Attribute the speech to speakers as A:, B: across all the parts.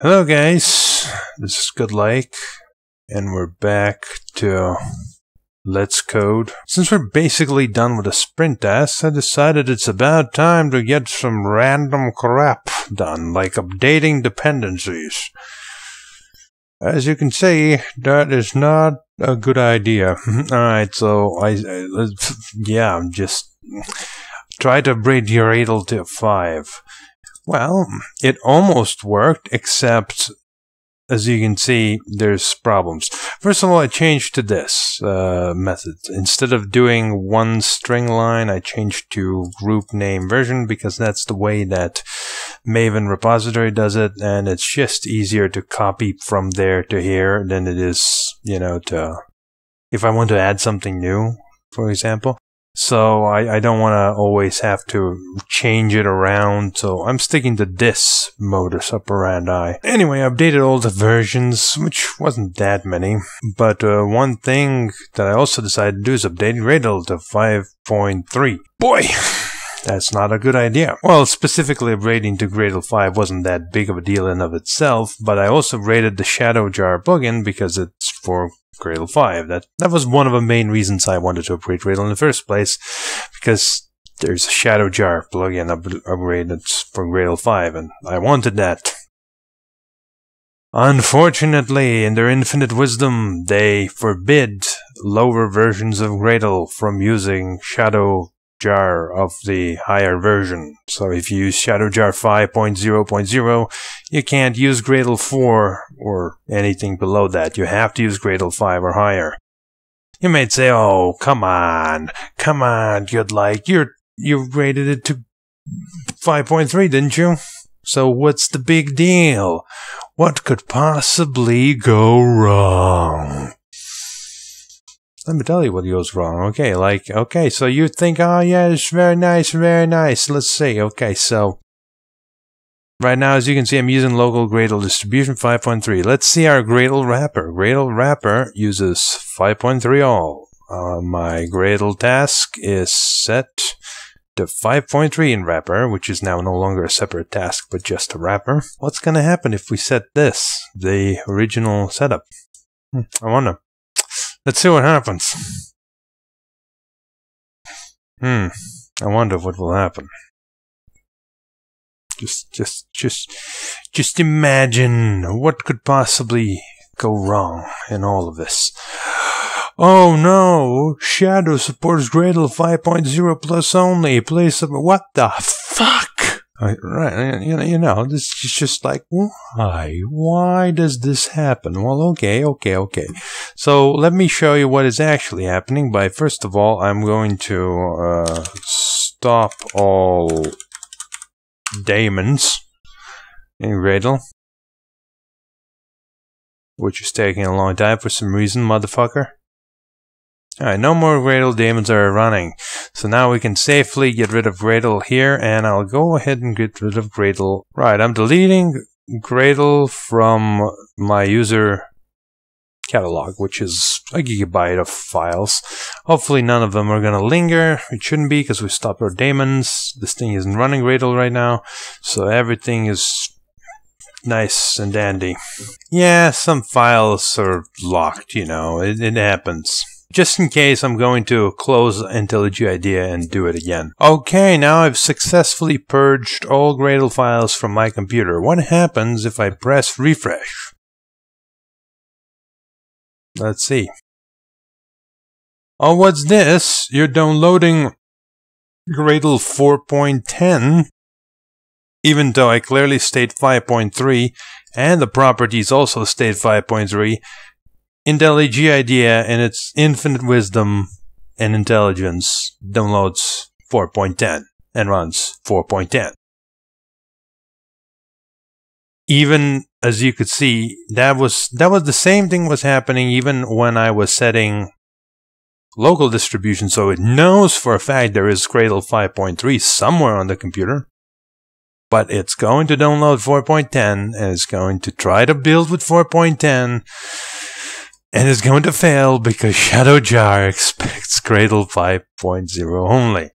A: Hello guys, this is Goodlike, and we're back to Let's Code. Since we're basically done with the sprint test, I decided it's about time to get some random crap done, like updating dependencies. As you can see, that is not a good idea. Alright, so I, I, yeah, I'm just try to upgrade Gradle to 5. Well, it almost worked, except as you can see, there's problems. First of all, I changed to this uh, method. Instead of doing one string line, I changed to group name version because that's the way that Maven repository does it, and it's just easier to copy from there to here than it is, you know, to if I want to add something new, for example. So I, I don't want to always have to change it around. So I'm sticking to this modus operandi. Anyway, I updated all the versions, which wasn't that many. But uh, one thing that I also decided to do is update Gradle to 5.3. Boy! That's not a good idea. Well, specifically upgrading to Gradle 5 wasn't that big of a deal in of itself, but I also rated the Shadow Jar plugin because it's for Gradle 5. That that was one of the main reasons I wanted to upgrade Gradle in the first place, because there's a Shadow Jar plugin up upgrade that's for Gradle 5, and I wanted that. Unfortunately, in their infinite wisdom, they forbid lower versions of Gradle from using Shadow jar of the higher version. So if you use ShadowJar 5.0.0, you can't use Gradle 4 or anything below that. You have to use Gradle 5 or higher. You might say, "Oh, come on, come on, Goodlike you're you rated it to 5.3, didn't you? So what's the big deal? What could possibly go wrong?" Let me tell you what goes wrong. Okay, like, okay, so you think, oh yeah, it's very nice, very nice. Let's see. Okay, so right now, as you can see, I'm using local Gradle distribution 5.3. Let's see our Gradle wrapper. Gradle wrapper uses 5.3 all. Uh, my Gradle task is set to 5.3 in wrapper, which is now no longer a separate task, but just a wrapper. What's going to happen if we set this, the original setup? Hmm, I wonder. Let's see what happens. Hmm. I wonder what will happen. Just, just, just, just imagine what could possibly go wrong in all of this. Oh no! Shadow supports Gradle 5.0 plus only. Please, what the fuck? Right, you know, you know, this is just like, why? Why does this happen? Well, okay, okay, okay. So let me show you what is actually happening by, first of all, I'm going to uh, stop all daemons in Gradle. Which is taking a long time for some reason, motherfucker. Alright, no more Gradle daemons are running. So now we can safely get rid of Gradle here, and I'll go ahead and get rid of Gradle. Right, I'm deleting Gradle from my user catalog, which is a gigabyte of files. Hopefully none of them are to linger. It shouldn't be because we stopped our daemons. This thing isn't running Gradle right now, so everything is nice and dandy. Yeah, some files are locked, you know, it, it happens. Just in case I'm going to close IntelliJ IDEA and do it again. Okay, now I've successfully purged all Gradle files from my computer. What happens if I press refresh? Let's see. Oh, what's this? You're downloading Gradle 4.10 even though I clearly state 5.3 and the properties also state 5.3, IntelliJ IDEA and its infinite wisdom and intelligence downloads 4.10 and runs 4.10. Even as you could see, that was that was the same thing was happening even when I was setting local distribution, so it knows for a fact there is Gradle 5.3 somewhere on the computer. But it's going to download 4.10 and it's going to try to build with 4.10 and is going to fail because Shadow Jar expects Gradle 5.0 only.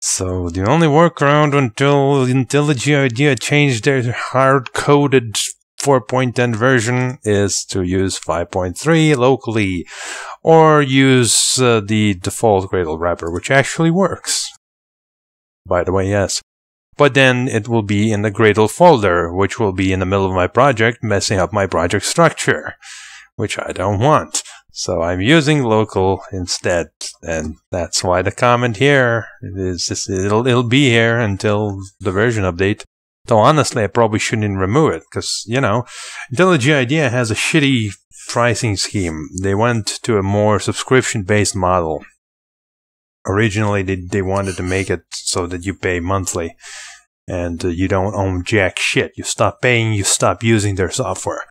A: So the only workaround until IntelliJ IDEA changed their hard-coded 4.10 version is to use 5.3 locally, or use uh, the default Gradle wrapper, which actually works. By the way, yes. But then it will be in the Gradle folder, which will be in the middle of my project, messing up my project structure, which I don't want. So I'm using local instead, and that's why the comment here is just, it'll it'll be here until the version update. Though honestly, I probably shouldn't remove it because you know, IntelliJ IDEA has a shitty pricing scheme. They went to a more subscription-based model. Originally, they they wanted to make it so that you pay monthly, and uh, you don't own jack shit. You stop paying, you stop using their software.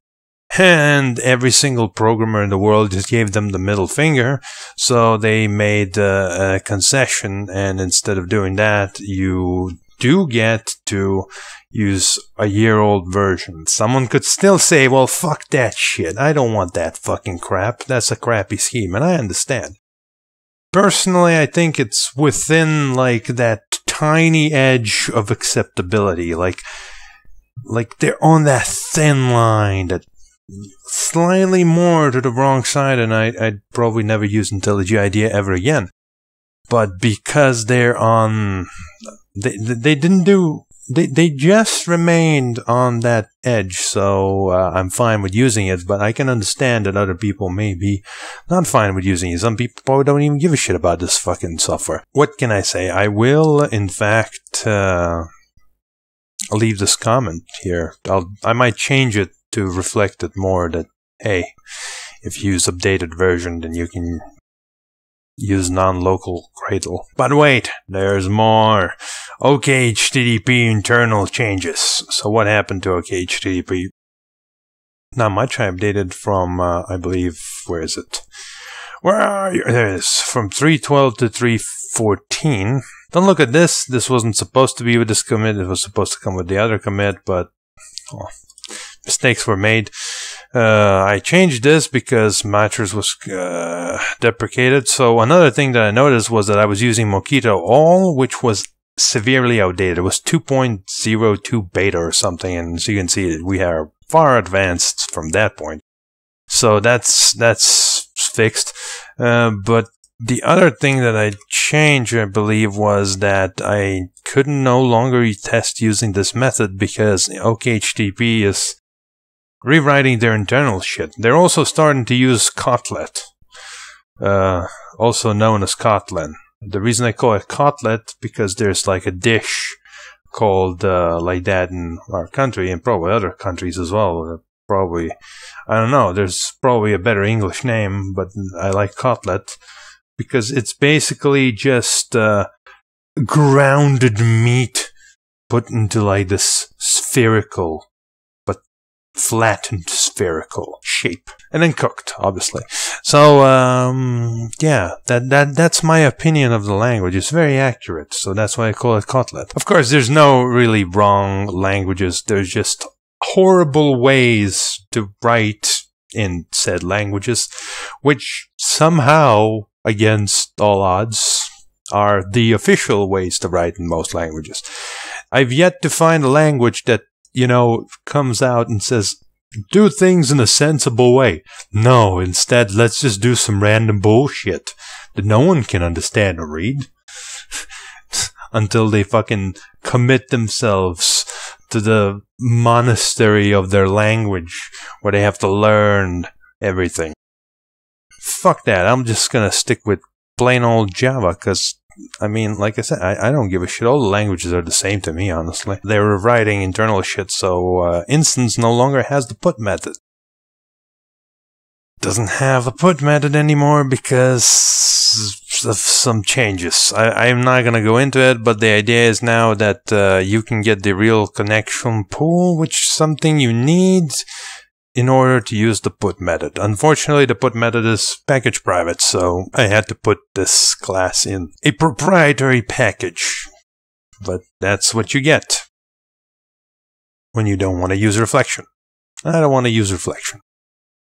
A: And every single programmer in the world just gave them the middle finger. So they made uh, a concession. And instead of doing that, you do get to use a year old version. Someone could still say, well, fuck that shit. I don't want that fucking crap. That's a crappy scheme. And I understand. Personally, I think it's within like that tiny edge of acceptability. Like, like they're on that thin line that slightly more to the wrong side, and I, I'd probably never use IntelliJ IDEA ever again. But because they're on, they, they didn't do, they, they just remained on that edge, so uh, I'm fine with using it, but I can understand that other people may be not fine with using it. Some people probably don't even give a shit about this fucking software. What can I say? I will, in fact, uh, leave this comment here. I'll, I might change it to reflect it more that, hey, if you use updated version, then you can use non-local Gradle. But wait, there's more. OKHTTP internal changes. So what happened to OKHTTP? Not much. I updated from, uh, I believe, where is it? Where are you? There it is. From 312 to 314. Don't look at this. This wasn't supposed to be with this commit. It was supposed to come with the other commit, but oh, mistakes were made. Uh, I changed this because Matchers was uh, deprecated. So another thing that I noticed was that I was using Mockito All, which was severely outdated. It was 2.02 beta or something, and as you can see, we are far advanced from that point. So that's that's fixed. Uh, but the other thing that I changed, I believe, was that I couldn't no longer test using this method because OKHTTP is rewriting their internal shit. They're also starting to use Kotlet, uh, also known as Kotlin. The reason I call it Kotlet because there's like a dish called uh, like that in our country and probably other countries as well. Uh, probably, I don't know. There's probably a better English name, but I like Kotlet because it's basically just uh, grounded meat put into like this spherical flattened spherical shape. And then cooked obviously. So um, yeah that that that's my opinion of the language. It's very accurate so that's why i call it Kotlet of course there's no really wrong languages. There's just horrible ways to write in said languages which somehow against all odds are the official ways to write in most languages. I've yet to find a language that you know, comes out and says, do things in a sensible way. No, instead, let's just do some random bullshit that no one can understand or read until they fucking commit themselves to the monastery of their language where they have to learn everything. Fuck that. I'm just gonna stick with plain old Java because I mean, like I said, I, I don't give a shit. All the languages are the same to me, honestly. They're writing internal shit, so uh, instance no longer has the put method. Doesn't have a put method anymore because of some changes. I, am not gonna go into it, but the idea is now that uh, you can get the real connection pool, which is something you need in order to use the put method. Unfortunately, the put method is package private, so I had to put this class in a proprietary package. But that's what you get when you don't want to use reflection. I don't want to use reflection.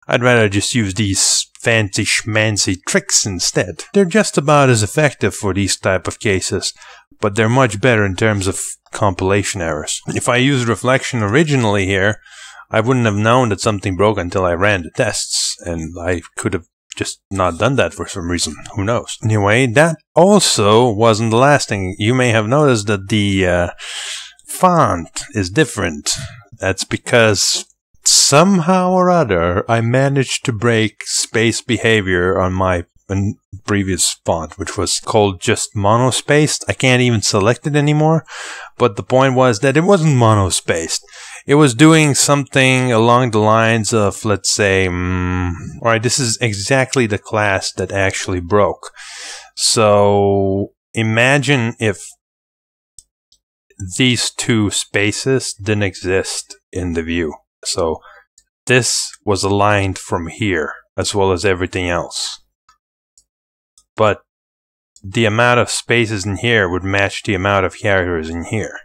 A: I'd rather just use these fancy schmancy tricks instead. They're just about as effective for these type of cases, but they're much better in terms of compilation errors. If I use reflection originally here, I wouldn't have known that something broke until I ran the tests, and I could have just not done that for some reason. Who knows? Anyway, that also wasn't the last thing. You may have noticed that the uh, font is different. That's because somehow or other I managed to break space behavior on my previous font, which was called just monospaced. I can't even select it anymore. But the point was that it wasn't monospaced. It was doing something along the lines of, let's say, mm, all right, this is exactly the class that actually broke. So imagine if these two spaces didn't exist in the view. So this was aligned from here as well as everything else. But the amount of spaces in here would match the amount of characters in here.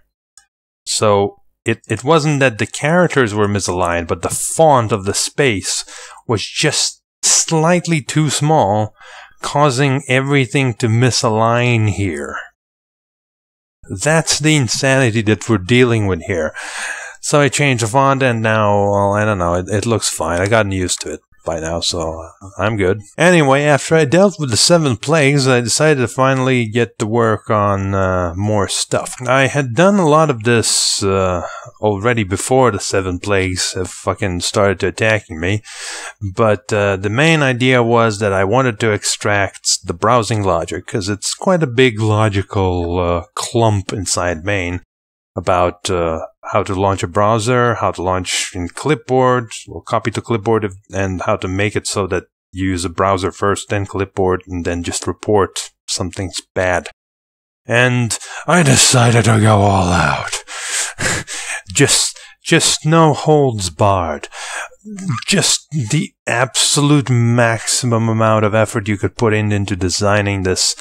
A: So it, it wasn't that the characters were misaligned, but the font of the space was just slightly too small, causing everything to misalign here. That's the insanity that we're dealing with here. So I changed the font and now, well, I don't know, it, it looks fine. I gotten used to it by now, so I'm good. Anyway, after I dealt with the seven plagues, I decided to finally get to work on uh, more stuff. I had done a lot of this uh, already before the seven plagues have fucking started to attacking me, but uh, the main idea was that I wanted to extract the browsing logic, because it's quite a big logical uh, clump inside main about uh, how to launch a browser, how to launch in clipboard or copy to clipboard, and how to make it so that you use a browser first, then clipboard, and then just report something's bad. And I decided to go all out. just, just no holds barred. Just the absolute maximum amount of effort you could put in into designing this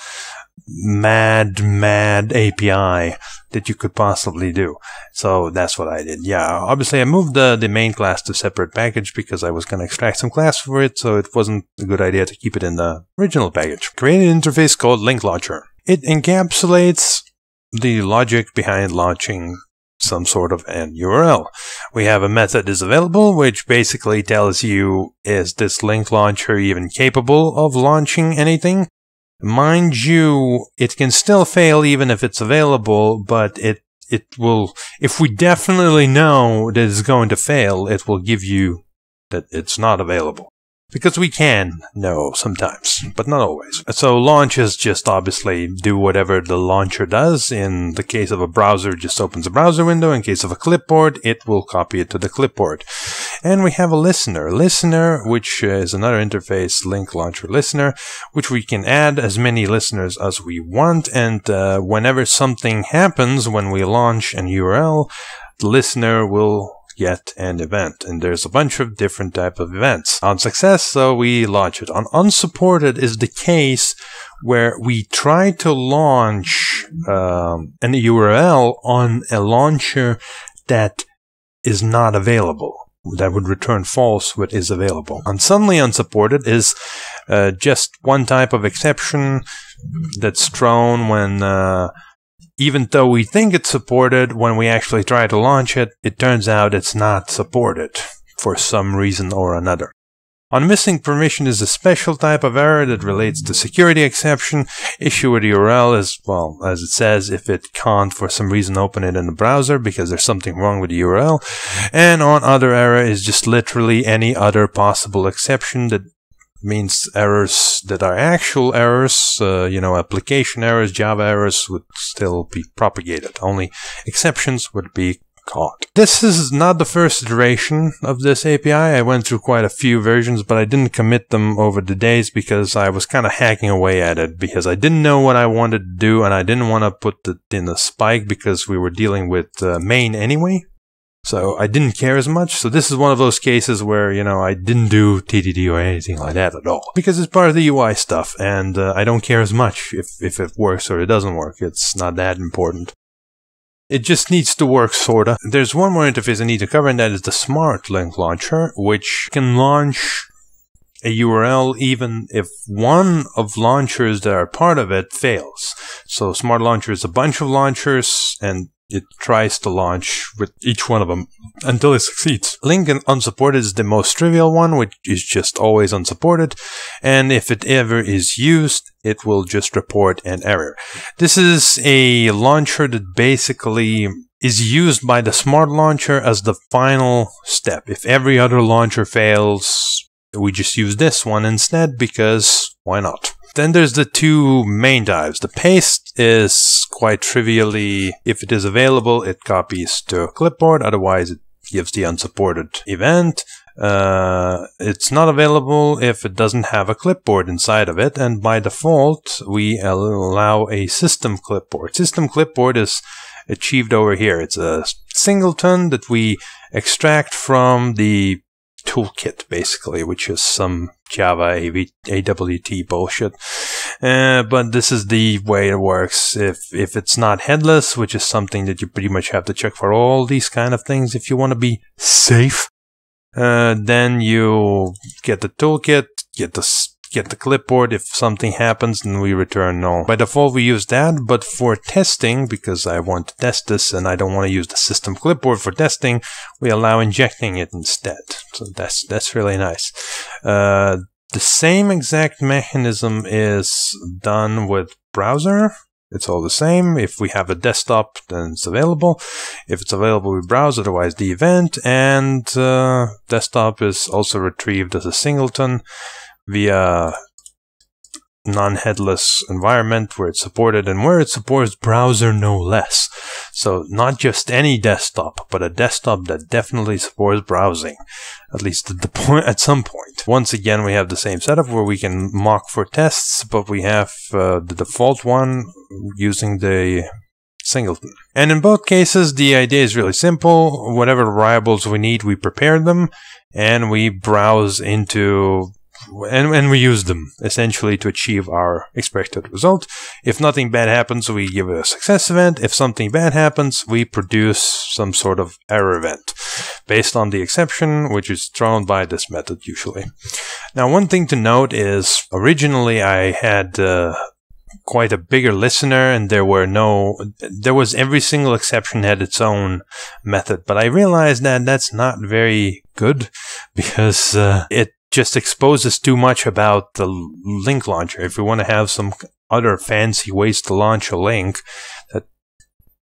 A: mad, mad API that you could possibly do. So that's what I did. Yeah, obviously I moved the, the main class to separate package because I was going to extract some class for it, so it wasn't a good idea to keep it in the original package. Create an interface called Link Launcher. It encapsulates the logic behind launching some sort of an URL. We have a method is available, which basically tells you, is this link launcher even capable of launching anything? Mind you, it can still fail even if it's available, but it it will if we definitely know that it's going to fail, it will give you that it's not available. Because we can know sometimes, but not always. So launches just obviously do whatever the launcher does. In the case of a browser, just opens a browser window. In case of a clipboard, it will copy it to the clipboard. And we have a listener. Listener, which is another interface, link launcher listener, which we can add as many listeners as we want. And uh, whenever something happens when we launch an URL, the listener will get an event. And there's a bunch of different type of events. On success, so we launch it. On unsupported is the case where we try to launch um, an URL on a launcher that is not available. That would return false what is available. And suddenly unsupported is uh, just one type of exception that's thrown when uh, even though we think it's supported, when we actually try to launch it, it turns out it's not supported for some reason or another. On missing permission is a special type of error that relates to security exception. Issue with URL is, well, as it says, if it can't for some reason open it in the browser because there's something wrong with the URL. And on other error is just literally any other possible exception that means errors that are actual errors, uh, you know, application errors, Java errors would still be propagated. Only exceptions would be caught. This is not the first iteration of this API. I went through quite a few versions, but I didn't commit them over the days because I was kind of hacking away at it because I didn't know what I wanted to do and I didn't want to put it in a spike because we were dealing with uh, main anyway. So I didn't care as much. So this is one of those cases where, you know, I didn't do TDD or anything like that at all. Because it's part of the UI stuff and uh, I don't care as much if, if it works or it doesn't work. It's not that important. It just needs to work, sorta. There's one more interface I need to cover and that is the Smart Link Launcher, which can launch a URL even if one of launchers that are part of it fails. So Smart Launcher is a bunch of launchers and it tries to launch with each one of them until it succeeds. Link and unsupported is the most trivial one, which is just always unsupported. And if it ever is used, it will just report an error. This is a launcher that basically is used by the smart launcher as the final step. If every other launcher fails, we just use this one instead because why not? Then there's the two main dives. The paste is quite trivially, if it is available, it copies to clipboard, otherwise it gives the unsupported event. Uh, it's not available if it doesn't have a clipboard inside of it, and by default, we allow a system clipboard. System clipboard is achieved over here. It's a singleton that we extract from the toolkit, basically, which is some Java AV, AWT bullshit. Uh, but this is the way it works. If if it's not headless, which is something that you pretty much have to check for all these kind of things if you want to be safe, uh, then you get the toolkit, get the get the clipboard. If something happens, then we return null. By default, we use that, but for testing, because I want to test this and I don't want to use the system clipboard for testing, we allow injecting it instead. So that's, that's really nice. Uh, the same exact mechanism is done with browser. It's all the same. If we have a desktop, then it's available. If it's available, we browse, otherwise the event. And uh, desktop is also retrieved as a singleton via non-headless environment where it's supported and where it supports browser no less. So not just any desktop, but a desktop that definitely supports browsing, at least at the point at some point. Once again, we have the same setup where we can mock for tests, but we have uh, the default one using the singleton. And in both cases, the idea is really simple. Whatever variables we need, we prepare them and we browse into and, and we use them essentially to achieve our expected result. If nothing bad happens, we give it a success event. If something bad happens, we produce some sort of error event based on the exception, which is thrown by this method usually. Now, one thing to note is originally I had uh, quite a bigger listener and there were no there was every single exception had its own method but i realized that that's not very good because uh, it just exposes too much about the link launcher. If we want to have some other fancy ways to launch a link, that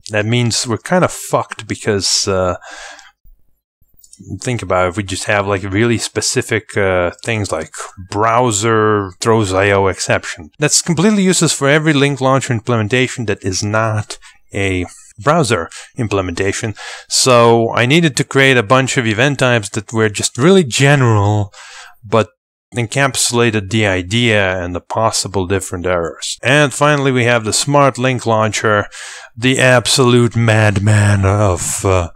A: that means we're kind of fucked because uh, think about it, if we just have like really specific uh, things like browser throws IO exception. That's completely useless for every link launcher implementation that is not a browser implementation. So I needed to create a bunch of event types that were just really general but encapsulated the idea and the possible different errors. And finally, we have the Smart Link Launcher, the absolute madman of uh,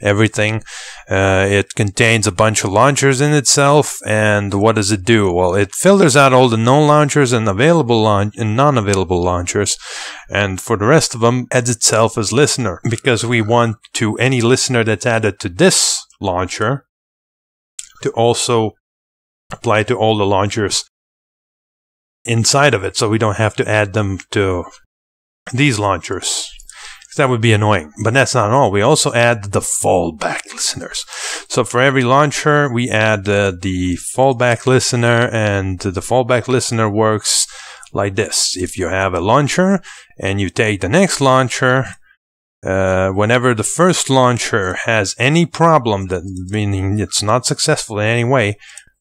A: everything. Uh, it contains a bunch of launchers in itself, and what does it do? Well, it filters out all the known launchers and available launch and non-available launchers, and for the rest of them, adds itself as listener because we want to any listener that's added to this launcher to also apply to all the launchers inside of it so we don't have to add them to these launchers. That would be annoying, but that's not all. We also add the fallback listeners. So for every launcher, we add uh, the fallback listener, and the fallback listener works like this. If you have a launcher and you take the next launcher, uh, whenever the first launcher has any problem, that meaning it's not successful in any way,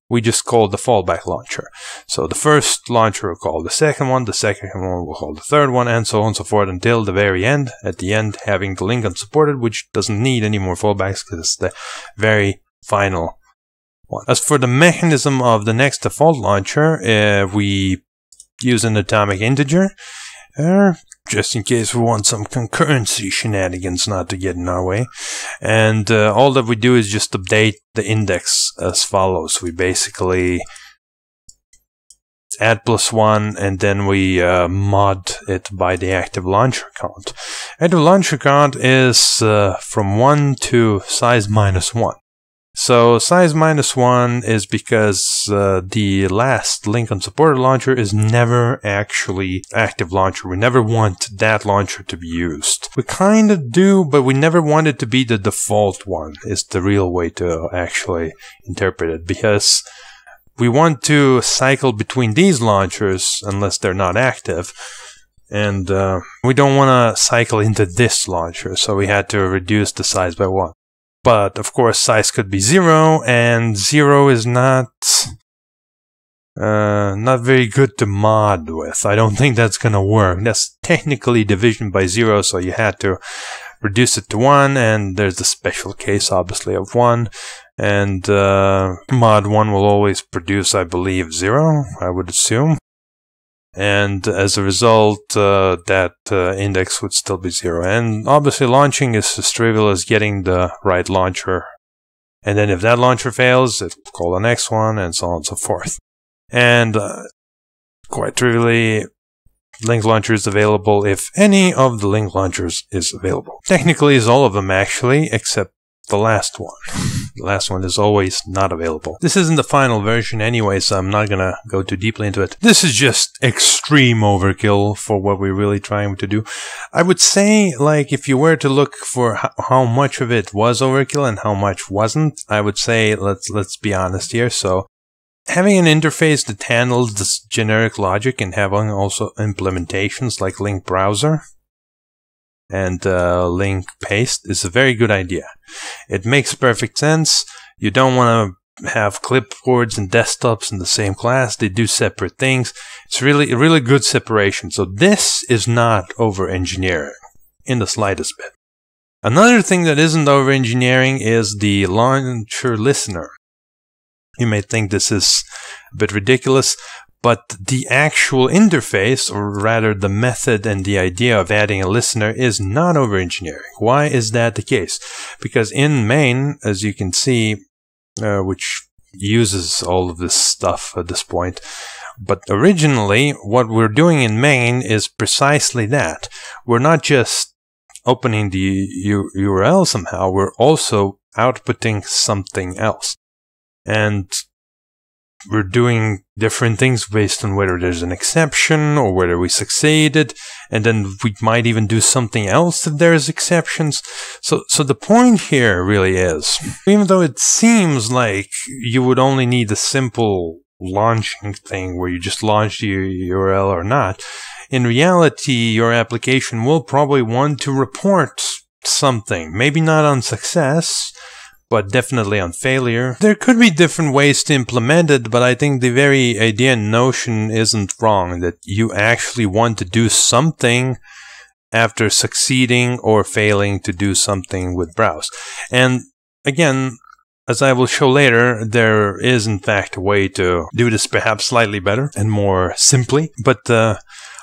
A: we just call the fallback launcher. So the first launcher will call the second one, the second one will call the third one, and so on and so forth until the very end. At the end, having the link unsupported, which doesn't need any more fallbacks because it's the very final one. As for the mechanism of the next default launcher, uh, we use an atomic integer. Uh, just in case we want some concurrency shenanigans not to get in our way. And uh, all that we do is just update the index as follows. We basically add plus one and then we uh, mod it by the active launcher count. Active launcher count is uh, from one to size minus one. So size minus one is because uh, the last link unsupported launcher is never actually active launcher. We never want that launcher to be used. We kind of do, but we never want it to be the default one is the real way to actually interpret it because we want to cycle between these launchers unless they're not active and uh, we don't want to cycle into this launcher so we had to reduce the size by one but of course, size could be zero, and zero is not uh, not very good to mod with. I don't think that's gonna work. That's technically division by zero, so you had to reduce it to one, and there's the special case, obviously, of one. And uh, mod one will always produce, I believe, zero. I would assume and as a result, uh, that uh, index would still be zero. And obviously, launching is as trivial as getting the right launcher. And then if that launcher fails, it will call the next one, and so on and so forth. And uh, quite trivially, link launcher is available if any of the link launchers is available. Technically, is all of them actually, except the last one. The last one is always not available. This isn't the final version anyway, so I'm not gonna go too deeply into it. This is just extreme overkill for what we're really trying to do. I would say, like, if you were to look for how much of it was overkill and how much wasn't, I would say, let's, let's be honest here. So, having an interface that handles this generic logic and having also implementations like Link Browser, and uh, link paste is a very good idea. It makes perfect sense. You don't want to have clipboards and desktops in the same class. They do separate things. It's really, really good separation. So this is not over engineering in the slightest bit. Another thing that isn't over engineering is the launcher listener. You may think this is a bit ridiculous, but the actual interface, or rather the method and the idea of adding a listener is not over engineering. Why is that the case? Because in main, as you can see, uh, which uses all of this stuff at this point, but originally what we're doing in main is precisely that. We're not just opening the U URL somehow, we're also outputting something else. And we're doing different things based on whether there's an exception or whether we succeeded and then we might even do something else if there's exceptions. So so the point here really is even though it seems like you would only need a simple launching thing where you just launch the url or not in reality your application will probably want to report something. Maybe not on success but definitely on failure. There could be different ways to implement it, but I think the very idea and notion isn't wrong, that you actually want to do something after succeeding or failing to do something with browse. And again, as I will show later, there is in fact a way to do this perhaps slightly better and more simply, but uh,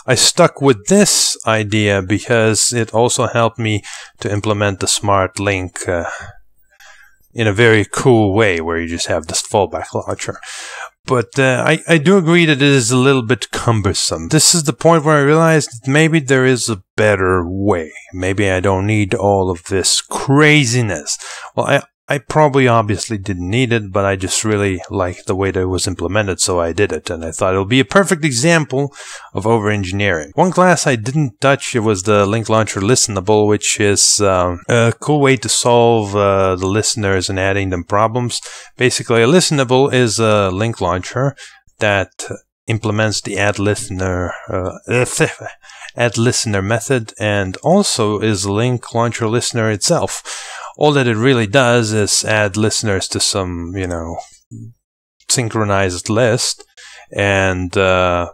A: I stuck with this idea because it also helped me to implement the smart link uh, in a very cool way where you just have this fallback launcher. But uh, I, I do agree that it is a little bit cumbersome. This is the point where I realized maybe there is a better way. Maybe I don't need all of this craziness. Well, I, I probably obviously didn't need it, but I just really liked the way that it was implemented, so I did it. And I thought it would be a perfect example of over engineering. One class I didn't touch it was the link launcher listenable, which is um, a cool way to solve uh, the listeners and adding them problems. Basically, a listenable is a link launcher that implements the add listener uh, add listener method and also is link launcher listener itself all that it really does is add listeners to some, you know, synchronized list, and uh,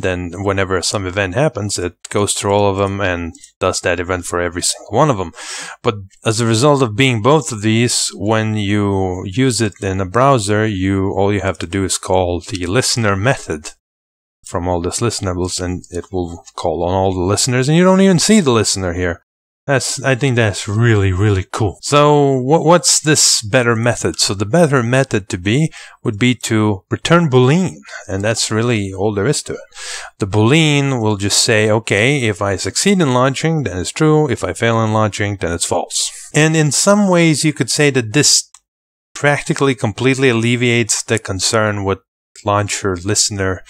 A: then whenever some event happens, it goes through all of them and does that event for every single one of them. But as a result of being both of these, when you use it in a browser, you all you have to do is call the listener method from all this listenables, and it will call on all the listeners, and you don't even see the listener here. That's, I think that's really, really cool. So what, what's this better method? So the better method to be would be to return boolean. And that's really all there is to it. The boolean will just say, okay, if I succeed in launching, then it's true. If I fail in launching, then it's false. And in some ways, you could say that this practically completely alleviates the concern with launcher listener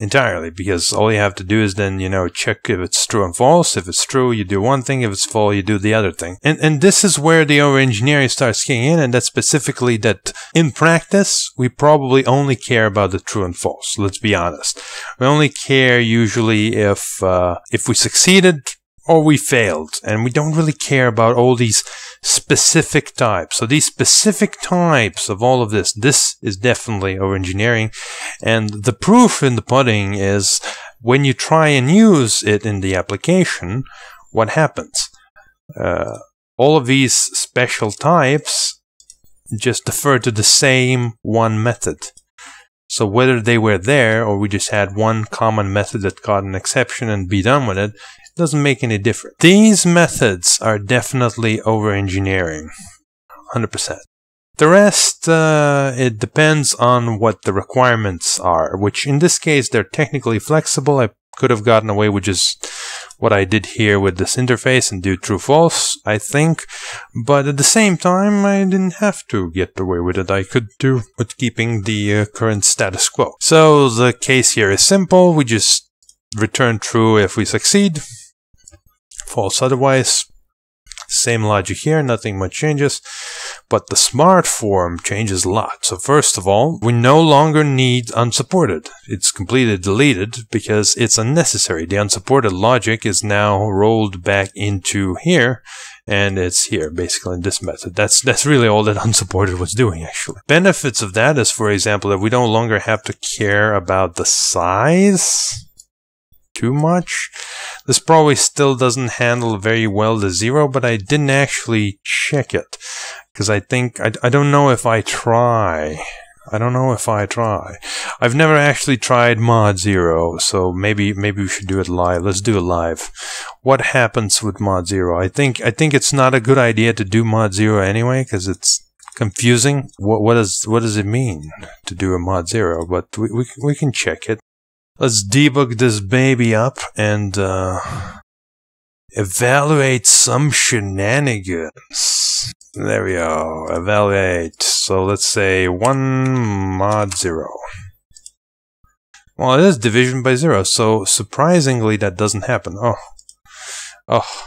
A: entirely because all you have to do is then you know check if it's true and false. If it's true you do one thing. If it's false you do the other thing. And and this is where the over engineering starts kicking in and that's specifically that in practice we probably only care about the true and false. Let's be honest. We only care usually if uh, if we succeeded or we failed and we don't really care about all these specific types. So these specific types of all of this this is definitely over engineering. And the proof in the pudding is when you try and use it in the application what happens? Uh, all of these special types just defer to the same one method. So whether they were there or we just had one common method that caught an exception and be done with it, doesn't make any difference. These methods are definitely over engineering. 100%. The rest, uh, it depends on what the requirements are, which in this case, they're technically flexible. I could have gotten away with just what I did here with this interface and do true false, I think. But at the same time, I didn't have to get away with it. I could do with keeping the uh, current status quo. So the case here is simple. We just return true if we succeed, false otherwise. Same logic here, nothing much changes, but the smart form changes a lot. So first of all, we no longer need unsupported. It's completely deleted because it's unnecessary. The unsupported logic is now rolled back into here, and it's here basically in this method. That's that's really all that unsupported was doing actually. Benefits of that is, for example, that we no longer have to care about the size too much. This probably still doesn't handle very well the zero, but I didn't actually check it. Because I think, I, I don't know if I try. I don't know if I try. I've never actually tried mod zero, so maybe maybe we should do it live. Let's do it live. What happens with mod zero? I think I think it's not a good idea to do mod zero anyway because it's confusing. What what does what does it mean to do a mod zero? But we we, we can check it. Let's debug this baby up and uh, evaluate some shenanigans. There we go. Evaluate. So let's say 1 mod 0. Well, it is division by 0, so surprisingly that doesn't happen. Oh. Oh.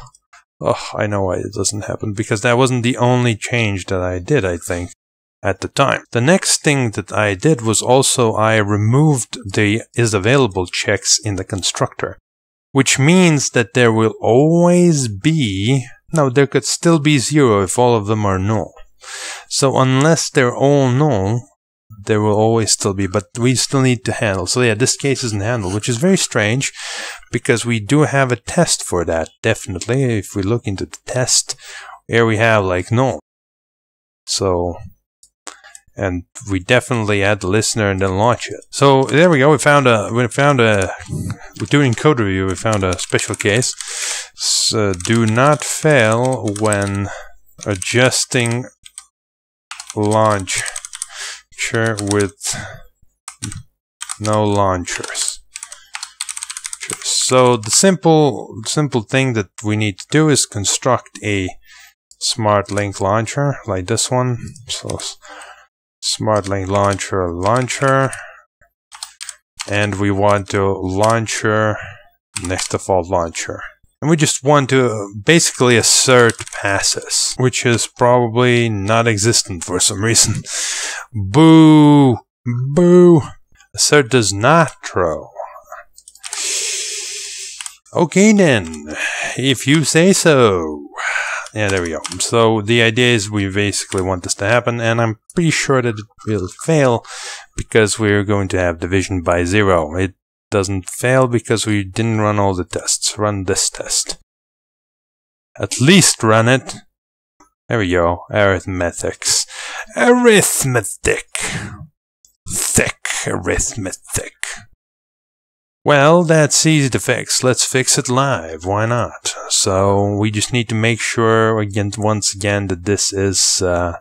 A: Oh, I know why it doesn't happen. Because that wasn't the only change that I did, I think at the time. The next thing that I did was also I removed the is available checks in the constructor, which means that there will always be, no, there could still be zero if all of them are null. So unless they're all null, there will always still be, but we still need to handle. So yeah, this case isn't handled, which is very strange because we do have a test for that, definitely. If we look into the test, here we have like null. So and we definitely add the listener and then launch it. So there we go. We found a we found a we're doing code review. We found a special case. So uh, do not fail when adjusting launcher with no launchers. So the simple simple thing that we need to do is construct a smart link launcher like this one. So SmartLink launcher launcher. And we want to launcher next default launcher. And we just want to basically assert passes which is probably not existent for some reason. Boo! Boo! Assert does not throw. Okay then if you say so yeah, there we go. So the idea is we basically want this to happen, and I'm pretty sure that it will fail because we're going to have division by zero. It doesn't fail because we didn't run all the tests. Run this test. At least run it. There we go. Arithmetics. Arithmetic. Thick arithmetic. Well, that's easy to fix. Let's fix it live. Why not? So we just need to make sure again, once again, that this is uh,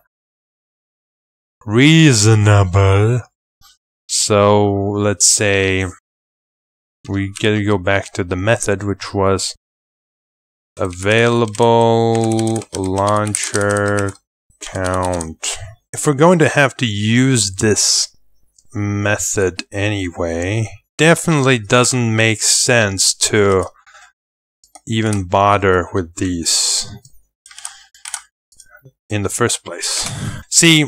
A: reasonable. So let's say we get to go back to the method, which was available launcher count if we're going to have to use this method anyway, definitely doesn't make sense to even bother with these in the first place. See,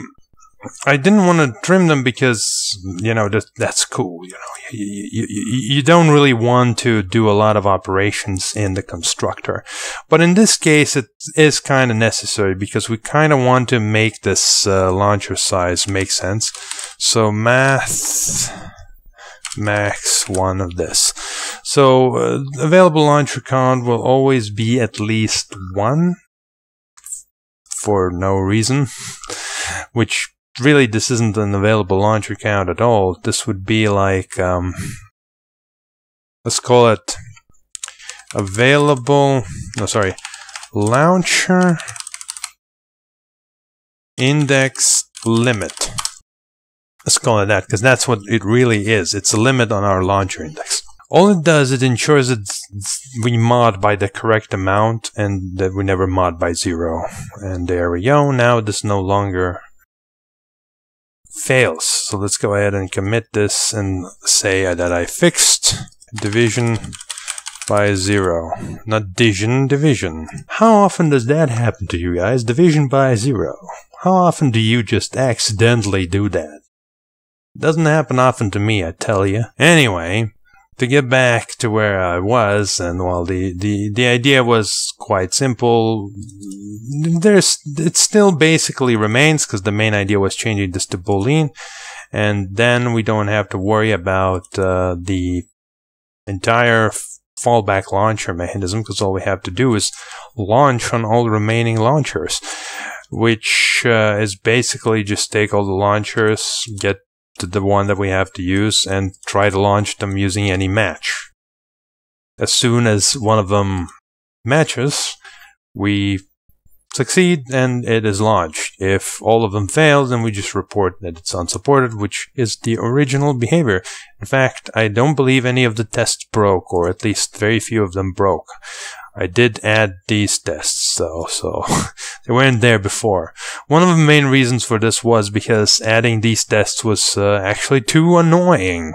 A: I didn't want to trim them because, you know, that, that's cool. You know, you, you, you, don't really want to do a lot of operations in the constructor. But in this case, it is kind of necessary because we kind of want to make this uh, launcher size make sense. So math max one of this. So uh, available launcher count will always be at least one for no reason, which really this isn't an available launcher count at all. This would be like, um, let's call it available, no sorry, launcher index limit. Let's call it that because that's what it really is. It's a limit on our launcher index. All it does, it ensures that we mod by the correct amount and that we never mod by zero. And there we go. Now this no longer fails. So let's go ahead and commit this and say that I fixed division by zero. Not division, division. How often does that happen to you guys? Division by zero. How often do you just accidentally do that? Doesn't happen often to me, I tell you. Anyway, to get back to where I was, and well, the, the, the idea was quite simple. There's, it still basically remains because the main idea was changing this to Boolean, and then we don't have to worry about uh, the entire fallback launcher mechanism because all we have to do is launch on all remaining launchers, which uh, is basically just take all the launchers, get to the one that we have to use and try to launch them using any match. As soon as one of them matches, we succeed and it is launched. If all of them fail, then we just report that it's unsupported, which is the original behavior. In fact, I don't believe any of the tests broke, or at least very few of them broke. I did add these tests though, so they weren't there before. One of the main reasons for this was because adding these tests was uh, actually too annoying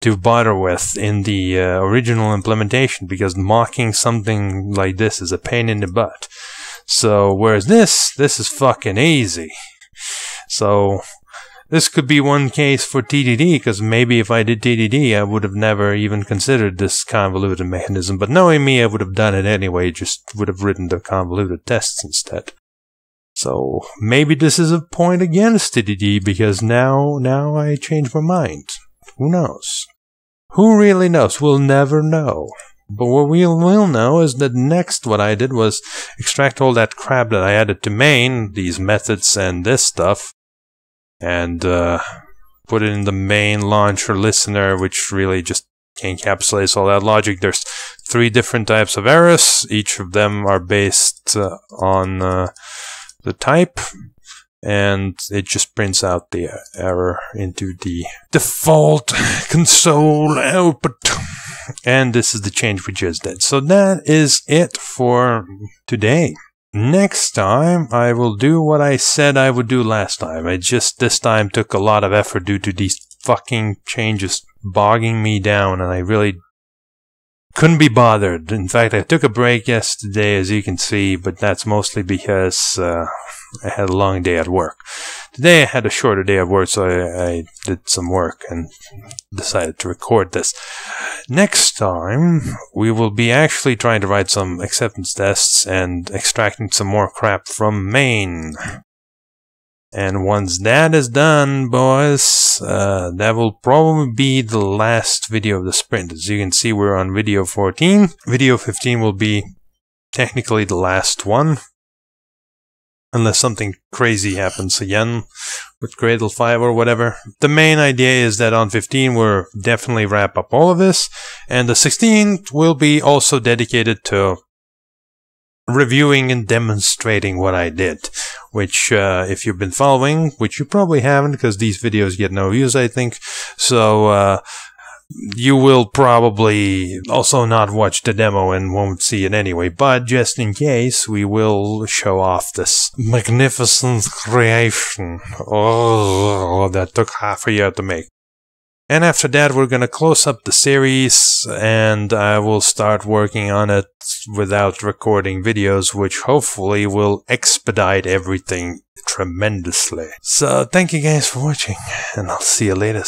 A: to bother with in the uh, original implementation because mocking something like this is a pain in the butt. So, whereas this, this is fucking easy. So, this could be one case for TDD, because maybe if I did TDD, I would have never even considered this convoluted mechanism. But knowing me, I would have done it anyway, just would have written the convoluted tests instead. So maybe this is a point against TDD, because now, now I change my mind. Who knows? Who really knows? We'll never know. But what we will know is that next what I did was extract all that crap that I added to main, these methods and this stuff, and uh, put it in the main launcher listener, which really just encapsulates all that logic. There's three different types of errors. Each of them are based uh, on uh, the type, and it just prints out the error into the default console output. And this is the change we just did. So that is it for today. Next time, I will do what I said I would do last time. It just this time took a lot of effort due to these fucking changes bogging me down, and I really couldn't be bothered. In fact, I took a break yesterday, as you can see, but that's mostly because uh, I had a long day at work. Today I had a shorter day of work, so I, I, did some work and decided to record this. Next time, we will be actually trying to write some acceptance tests and extracting some more crap from main. And once that is done, boys, uh, that will probably be the last video of the sprint. As you can see, we're on video 14. Video 15 will be technically the last one unless something crazy happens again with Gradle 5 or whatever. The main idea is that on 15 we'll definitely wrap up all of this, and the 16th will be also dedicated to reviewing and demonstrating what I did, which uh, if you've been following, which you probably haven't because these videos get no views, I think. So uh, you will probably also not watch the demo and won't see it anyway, but just in case, we will show off this magnificent creation. Oh, that took half a year to make. And after that, we're gonna close up the series and I will start working on it without recording videos, which hopefully will expedite everything tremendously. So thank you guys for watching and I'll see you later.